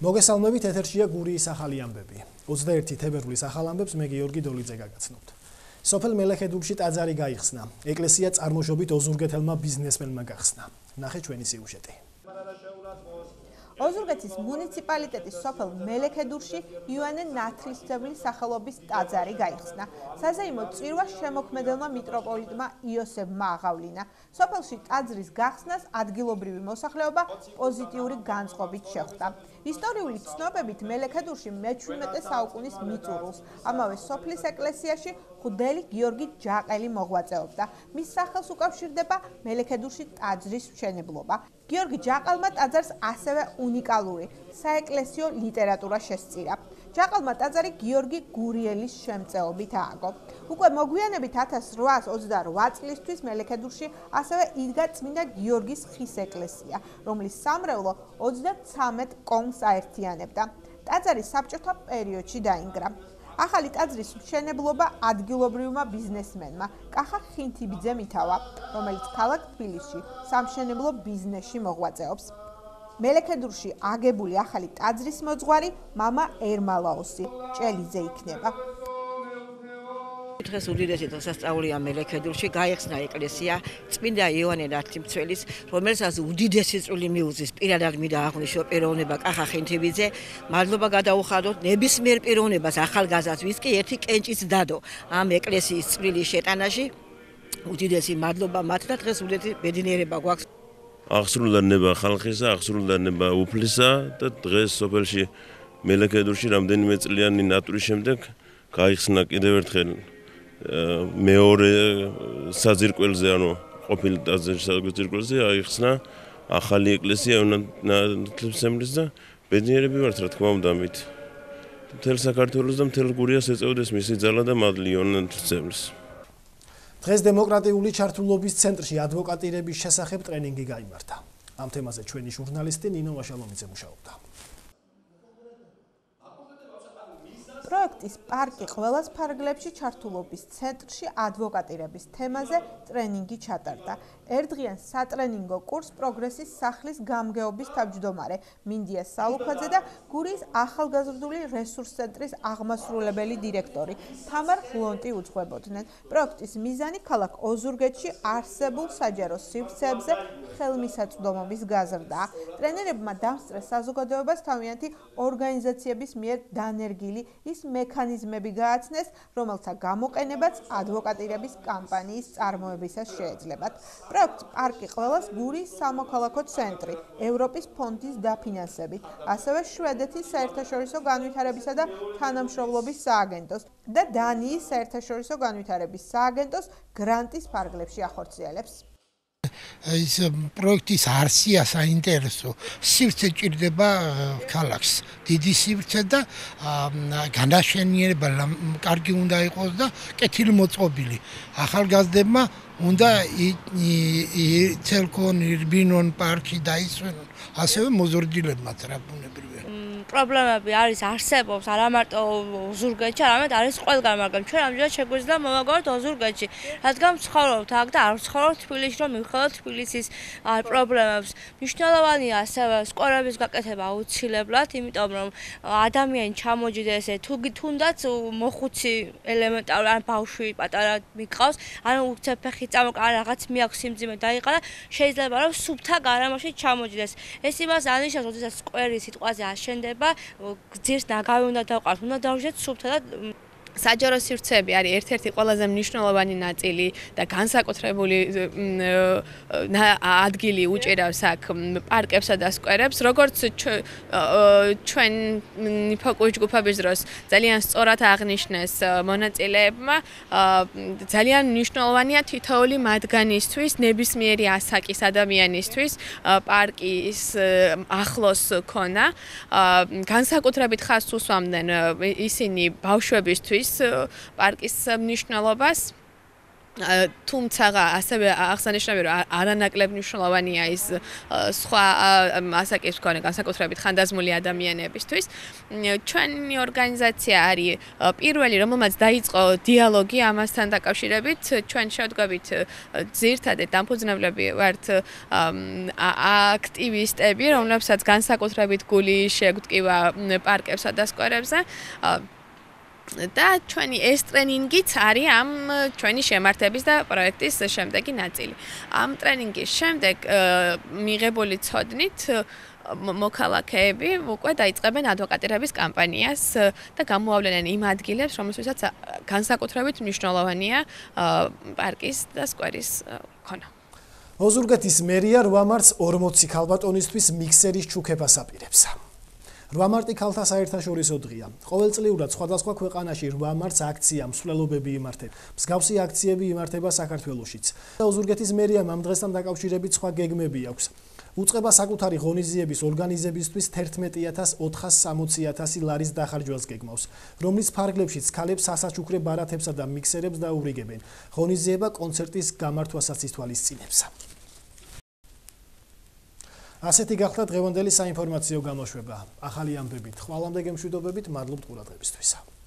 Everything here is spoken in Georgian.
მოგესალმებით ეთერშია გურიის ახალი ამბები. 21 თებერვლის ახალ ამბებს მე გიორგი დოლიძე გაგაცნობთ. სოფელ მელეხედულში ტაძარი გაიხსნა. ეკლესია წარმოშობით ოზურგეთელმა ბიზნესმენმა გახსნა. ნახე ჩვენი სიუჟეტი. ოზურგეთის მუნიციპალიტეტის სოფელ მელექედურში იოანე ნათლისმცემლის სახელობის ტაძარი გაიხსნა. საზეიმო წირვა შემოქმედებმა მიტროპოლიტმა იოსებმა აღავლინა. სოფელში ტაძრის გახსნას ადგილობრივი მოსახლეობა პოზიტიური განწყობით შეხვდა. ისტორიული ცნობებით მელექედურში მე-17 საუკუნის მიწურულს ამავე სოფლის ეკლესიაში ხუდელი გიორგი ჯაყელი მოღვაწეობდა. მის სახელს უკავშირდება მელექედურში ტაძრის მშენებლობა. გიორგი ჯაყელმა ტაძარს ასევე უნიკალური საეკლესიო ლიტერატურა შესწირა. ჯაყელმა ტაძარი გიორგი გურიელის შემწეობით ააგო. უკვე მოგვიანებით 1828 წლისთვის მელექედურში ასევე იდგა წმინდა გიორგის ხის ეკლესია, რომლის სამრევლო 33 კონს აერთიანებდა. ტაძარი საბჭოთა პერიოდში დაინგრა. ახალი ტაძრის მშენებლობა ადგილობრივმა ბიზნესმენმა კახა ხინთიბიძემ ითავა, რომელიც ქალაქ თბილისში სამშენებლო ბიზნესში მოღვაწეობს. მელექედურში აგებული ახალი ტაძრის მოძღვარი მამა ერმალაოსი ჭელიძე იქნება. დღეს უდიდესი დღესასწაულია მელექედურში გაიხსნა ეკლესია წმინდა იოანე ნათლიმცველის რომელსაც უდიდესი წვლილი მიუძის. პირადად მინდა აღნიშნო პიროვნება კახა ხინთიბიძე მადლობა გადაუხადოთ. ნებისმიერ პიროვნებას ახალგაზრდას ვის კი ერთი კენჭიც დადო ამ ეკლესიის წვლილი შეტანაში. უდიდესი მადლობა. მათ და დღეს უდიდესი ბედნიერება გვაქვს აღსრულდა ნება ხალხისა აღსრულდა ნება უფლისა და დღეს სოფელში მელექედურში რამდენიმე წლიანი ნატურის შემდეგ გაიხსნა კიდევ ერთხელ მეორე საძირკველზე ანუ ყოფილი საძირკველზე აიხსნა ახალი ეკლესია ნათლისმცემლის და ბედნიერები ვართ რა თქმა უნდა მით მთელ საქართველოს და მთელ გურიას ეწევდეს მისი ძალა და მადლი ნათლისმცემლის დღეს დემოკრატიული ჩართულობის ცენტრში ადვოკატირების შესახებ ტრენინგი გამართა ამ თემაზე ჩვენი ჟურნალისტი ნინო ვაშალომიძე მუშაობდა პროექტის პარკი ყველას ფარგლებში ჩართულობის ცენტრში ადვოკატირების თემაზე ტრენინგი ჩატარდა. ერთდღიან სატრენინგო კურს პროგრესის სახლის გამგეობის თავმჯდომარე მინდია სალუქაძე და გურიის ახალგაზრდული რესურს ცენტრის აღმასრულებელი დირექტორი თამარ გლონტი უძღვებოდნენ. პროექტის მიზანი ქალაქ ოზურგეთში არსებულ საჯარო სივრცეებზე ხელმისაწვდომობის გაზრდა. ტრენერებმა დამსწრეს საზოგადოებას თავიანთი ორგანიზაციების მიერ დანერგილი ის ის მექანიზმები გააცნეს, რომელთა გამოყენებაც ადვოკატირების კამპანიის წარმოებისას შეეძლებათ. პროექტ პარკი ყველას გურის სამოქალაქო ცენტრი, ევროპის ფონდის დაფინანსებით, ასევე შვედეთის საერთაშორისო განვითარებისა და თანამშრომლობის სააგენტოს და დანიის საერთაშორისო განვითარების სააგენტოს გრანტის ფარგლებში ახორციელებს. ის პროექტის არსია საინტერესო. სივრცე ჭირდება ქალაქს. დიდი სივრცე და განაშენიერება კარგი უნდა იყოს და კეთილმოწყობილი. ახალგაზრდებმა უნდა ცელკონ ირბინონ პარკი დაისვენონ. ასევე მოზორდილებმაც რა ბუნებრივია პრობლემები არის არსებობს არა მარტო ოზურგეთში, არამედ არის ყველგან, მაგრამ ჩვენ ამჯერად შეგვიძლია მომაგვაროთ ოზურგეთში, რადგან ცხოვრობთ აქ და არ ცხოვრობთ თბილისში, რომ მივხვდეთ თბილისის პრობლემებს. მნიშვნელოვანია ასევე სკოლების გაკეთება აუცილებლად, იმიტომ რომ ადამიანი ჩამოჯდეს თუ თუნდაც მოხუცი ელემენტარული ან ბავშვი პატარა მიყავს, ან უცებ ფეხი წამოკა რაღაც მიაქვს სიმძიმე დაიყარა, შეიძლება რომ სუფთა გარემოში ჩამოჯდეს. ეს იმას ანიშნავს, როდესაც სკვერი სიტყვაზე აშენდება ხდება გძირს ნაგავი უნდა დავყართ უნდა დავჟეთ სუფთა და საჯარო სივრცეები არის ერთ-ერთი ყველაზე მნიშვნელოვანი ნაწილი და განსაკუთრებული ადგილი უჭირავს აქ პარკებსა და სკვერებს. როგორც ჩვენ ფოკუს ჯგუფების დროს ძალიან სწორად აღნიშნეს მონაწილეებმა, ძალიან მნიშვნელოვანია თითოეული მათგანისთვის, ნებისმიერი ასაკის ადამიანისთვის პარკის ახლოს ქონა. განსაკუთრებით ხაზს უსვამდნენ ისინი ბავშვებისთვის პარკის მნიშვნელობას. თუმცა ასევე აღსანიშნავია რომ არანაკლებ მნიშვნელოვანია ის სხვა ასაკის მქონე განსაკუთრებით ხანდაზმული ადამიანებისთვის. ჩვენი ორგანიზაცია არის პირველი რომელმაც დაიწყო დიალოგი ამასთან დაკავშირებით. ჩვენ შევდგებით ძირთადად დამფუძნებლები ვართ აქტივისტები რომლებსაც განსაკუთრებით გული შეგვტკივა პარკებსა და სკვერებზე და ჩვენი ეს ტრენინგიც არის ამ ჩვენი შემართების და პროექტის შემდეგი ნაწილი. ამ ტრენინგის შემდეგ მიღებული ცოდნით მოქალაქეები უკვე დაიწყებენ ადვოკატირების კამპანიას და გამოავლენენ იმ ადგილებს, რომელსაც განსაკუთრებით მნიშვნელოვანია პარკის და სკვერის ქონა. ოზურგეთის მერია 8 მარტს 40 ქალბატონისთვის მიქსერის ჩუქებას აპირებს. 8 მარტი ქალთა საერთაშორისო დღეა. ყოველწლიურად სხვადასხვა ქვეყანაში 8 მარტს აქცია მსვლელობები იმართება. მსგავსი აქციები იმართება საქართველოშიც. ოზურგეთის მერიამ ამ დღესთან დაკავშირებით სხვა გეგმები აქვს. უწყება საკუთარი ღონისძიების ორგანიზებისთვის 11460 ლარის დახარჯვას გეგმავს, რომლის ფარგლებშიც ქალებს სასაჩუქრე ბარათებსა და მიქსერებს დაურიგებენ. ღონისძიება კონცერტის გამართვასაც ითვალისწინებს. ასეთი გახლავთ დღევანდელი საინფორმაციო გამოშვება. ახალი ამბებით, ხვალამდე გემშვიდობებით, მადლობთ ყურადღებისთვის.